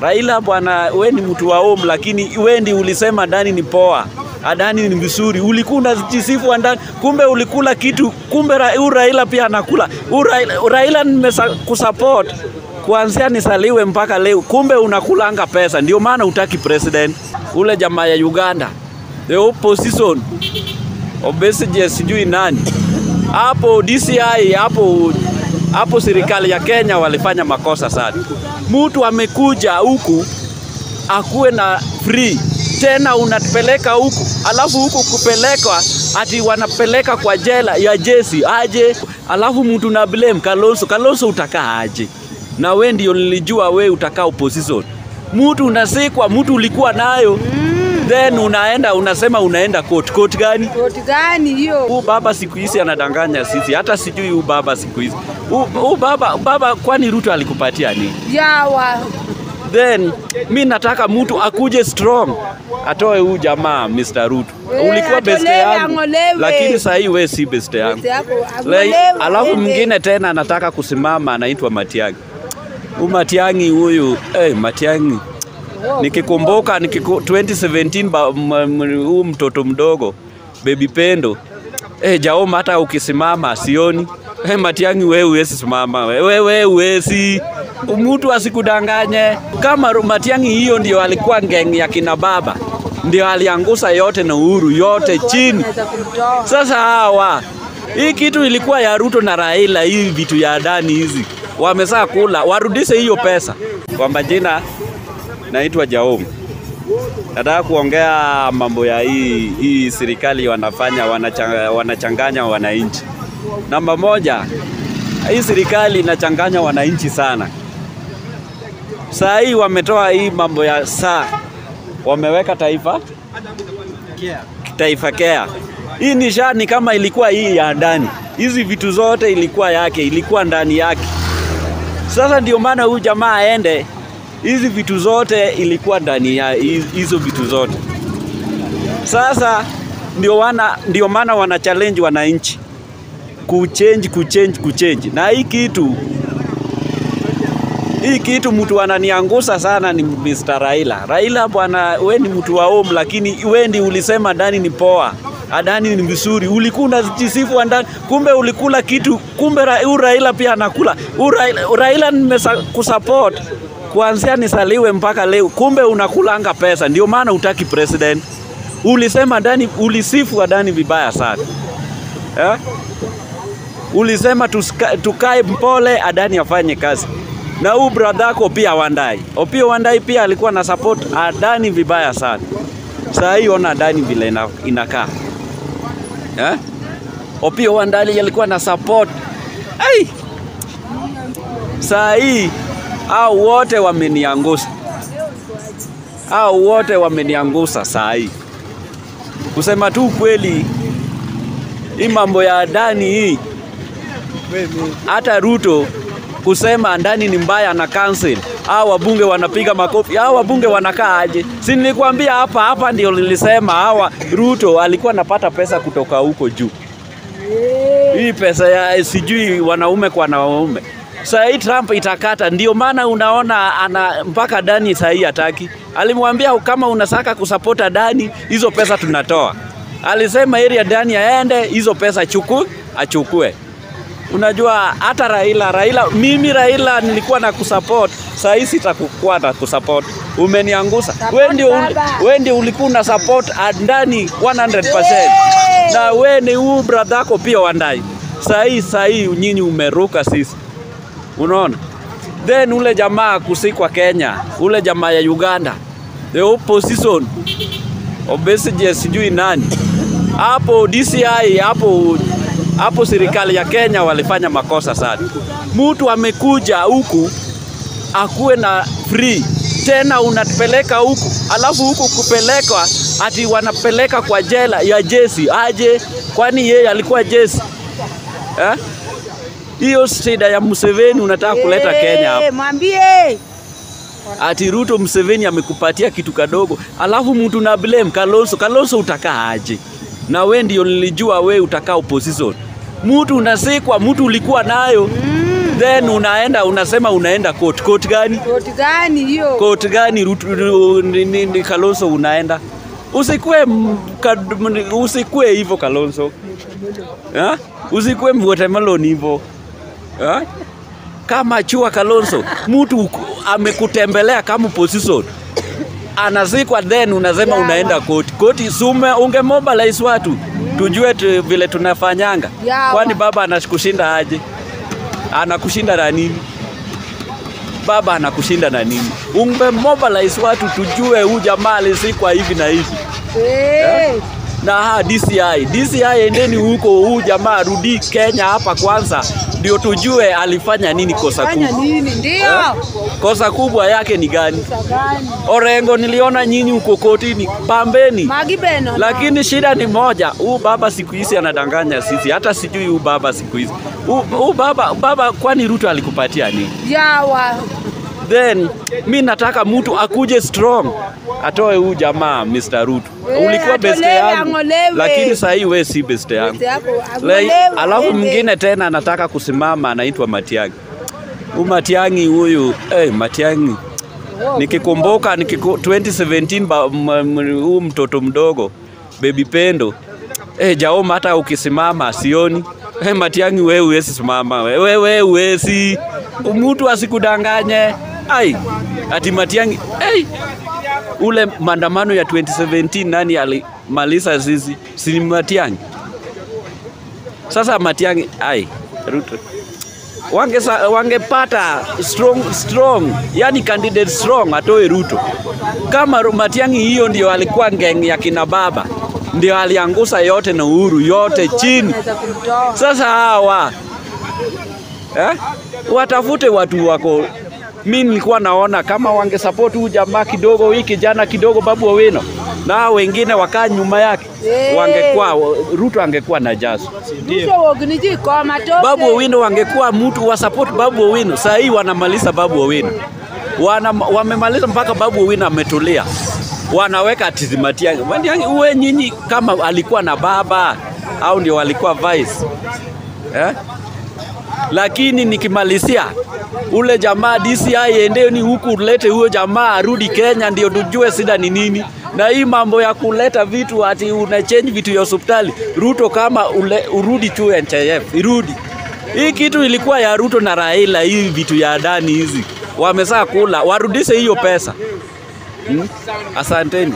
Raila bwana, we ni mtu wa home, lakini we ndi ulisema Adani ni poa, Adani ni vizuri, ulikuwa unajisifu Adani, kumbe ulikula kitu, kumbe ra, u Raila pia anakula. Raila nimekusupport kuanzia nisaliwe mpaka leo, kumbe unakulanga pesa, ndio maana utaki president. Ule jamaa ya Uganda, the opposition. Obesigye sijui nani. Hapo DCI hapo hapo, serikali ya Kenya walifanya makosa sana. Mtu amekuja huku akuwe na free tena unapeleka huku, alafu huku kupelekwa ati wanapeleka kwa jela ya jesi aje, alafu mtu na blame Kalonzo. Kalonzo utakaa aje? Na we ndio nilijua we utakaa opposition. Mtu unasikwa, mtu ulikuwa nayo then unaenda unasema unaenda court. Court gani? Court gani hiyo? Huu baba siku hizi anadanganya sisi, hata sijui huu baba siku hizi. Huu baba baba, kwani Ruto alikupatia nini? Yawa. Then mi nataka mtu akuje strong, atoe huu jamaa Mr. Ruto. Eh, Ulikuwa best yangu, lakini saa hii we si best yangu. Alafu mwingine tena nataka kusimama, anaitwa Matiang'i. Huyu Matiang'i huyu, eh, Matiang'i nikikumbuka nikiku, 2017 ba- m- m- huu mtoto mdogo baby Pendo eh, Jaoma, hata ukisimama sioni Matiang'i wewe uwezi simama wewe, huwezi mtu asikudanganye. Kama Matiang'i hiyo ndio alikuwa ngeng ya kina baba, ndio aliangusa yote na Uhuru yote chini. Sasa hawa hii kitu ilikuwa ya Ruto na Raila, hii vitu ya Adani hizi wamesaa kula, warudishe hiyo pesa. Kwa majina naitwa Jaum. Nataka kuongea mambo ya hii, hii serikali wanafanya wanachanganya wananchi. Namba moja, hii serikali inachanganya wananchi sana. Saa hii wametoa hii mambo ya saa, wameweka taifa Taifa Care. Hii nishani kama ilikuwa hii ya ndani, hizi vitu zote ilikuwa yake, ilikuwa ndani yake. Sasa ndio maana huyu jamaa aende, hizi vitu zote ilikuwa ndani ya hizo vitu zote. Sasa ndio wana, ndio maana wana challenge wananchi kuchange, kuchange, kuchange, na hii kitu hii kitu mtu ananiangusa sana ni Mr. Raila. Raila bwana, we ni mtu wa home, lakini we ndi ulisema Adani ni poa, Adani ni vizuri, ulikuwa unajisifu Adani, kumbe ulikula kitu, kumbe ra, u Raila pia anakula Raila, nimekusupport kuanzia nisaliwe mpaka leo, kumbe unakulanga pesa, ndio maana utaki president. Ulisema Adani, ulisifu Adani vibaya sana eh? Ulisema tuska, tukae mpole, Adani afanye kazi na huu brother yako pia Wandai. Opio Wandai pia alikuwa na support Adani vibaya sana. Saa hii ona Adani vile ina, inakaa eh? Opio Wandai alikuwa na support ai, saa hii hao wote wameniangusa au wote wameniangusa saa hii. Kusema tu kweli, hii mambo ya Adani hii hata Ruto kusema ndani ni mbaya na council Hao wabunge wanapiga makofi. Hao wabunge wanakaa aje? Si nilikwambia hapa hapa ndio nilisema hawa Ruto alikuwa anapata pesa kutoka huko juu. Hii pesa ya sijui wanaume kwa wanaume. Saa hii Trump itakata, ndio maana unaona ana mpaka Dani saa hii hataki. Alimwambia kama unasaka kusapota Dani, hizo pesa tunatoa. Alisema area Dani aende, hizo pesa chuku achukue. Unajua hata Raila, Raila mimi Raila nilikuwa na kusupport, saa hii sitakuwa na kusupport. Umeniangusha. Wewe ndio wewe ndio ulikuwa na support ndani 100%. Na wewe ni huu brother yako pia Wandai. Saa hii saa hii nyinyi umeruka sisi. Unaona? Then ule jamaa kusikwa Kenya, ule jamaa ya Uganda, the opposition Obesigye sijui nani hapo DCI hapo hapo, serikali ya Kenya walifanya makosa sana. Mtu amekuja huku akuwe na free tena unapeleka huku, alafu huku kupelekwa ati wanapeleka kwa jela ya jesi aje? Kwani yeye alikuwa jesi eh? Hiyo shida ya Museveni unataka kuleta Kenya hapa. Eh, Mwambie. Ati Ruto Museveni amekupatia kitu kadogo, alafu mtu na blame Kalonzo. Kalonzo utakaa aje? Na we ndio nilijua we utakaa opposition. Mtu unasikwa, mtu ulikuwa nayo mm. then unaenda unasema unaenda court. Court gani? Court gani hiyo? Court gani Ruto- Ru- ni- Kalonzo unaenda? Usikue usikue hivyo Kalonzo. Ha? Usikue watermelon hivyo. Ha? Kama chua Kalonzo, mtu amekutembelea kama position anazikwa then unasema Yeah. unaenda koti. Koti sume unge rais watu tujue tu, vile tunafanyanga. Yeah. Kwani baba anakushinda aje? Anakushinda na nini? Baba anakushinda na nini? Unge rais watu tujue huyu jamaa alizikwa hivi na hivi. Eh. Na ha, DCI, DCI endeni huko, huu jamaa rudi Kenya hapa kwanza, ndio tujue alifanya nini kosa kubwa. Eh? Kosa kubwa yake ni gani? Orengo niliona nyinyi huko kotini, pambeni. Lakini shida ni moja, huu baba siku hizi anadanganya sisi, hata sijui huu baba siku hizi. Huu huu baba baba, kwani Ruto alikupatia nini? yawa Then mi nataka mtu akuje strong, atoe huu jamaa Mr. Ruto. Yeah, Ulikuwa best yangu, lakini sasa hii wewe si best yangu. Alafu mwingine tena anataka kusimama, anaitwa Matiang'i. Huu Matiang'i huyu, eh, Matiang'i nikikumbuka nikiku, 2017 ba- m- m- huu mtoto mdogo baby Pendo eh, Jaoma, hata ukisimama sioni eh, Matiang'i wewe uwezi simama, wewe huwezi, mtu asikudanganye ai ati Matiang'i ai ule maandamano ya 2017 nani alimaliza zizi? Si Matiang'i? Sasa Matiang'i ai Ruto wange wangepata strong, strong yani candidate strong atoe Ruto. Kama Matiang'i hiyo ndio alikuwa ngeng ya kina baba, ndio aliangusa yote na Uhuru yote chini. Sasa hawa eh, watafute watu wako. Mi nilikuwa naona kama wangesupport huyu jamaa kidogo, hii kijana kidogo, Babu Owino na wengine wakaa nyuma yake, Eh. wangekuwa Ruto angekuwa na jazo. Babu Owino wangekuwa mtu wa support Babu Owino. Saa hii wanamaliza Babu Owino, wana wamemaliza mpaka Babu Owino ametulia, wanaweka Tizimatiange. Uwe nyinyi kama alikuwa na baba au ndio walikuwa vice eh? Lakini nikimalizia ule jamaa DCI endeni huku ulete huyo jamaa arudi Kenya, ndio tujue shida ni nini. Na hii mambo ya kuleta vitu ati una change vitu ya hospitali, Ruto kama ule, urudi tu NHIF, irudi. Hii kitu ilikuwa ya Ruto na Raila, hii vitu ya ndani hizi wamesaa kula, warudishe hiyo pesa hmm? Asanteni.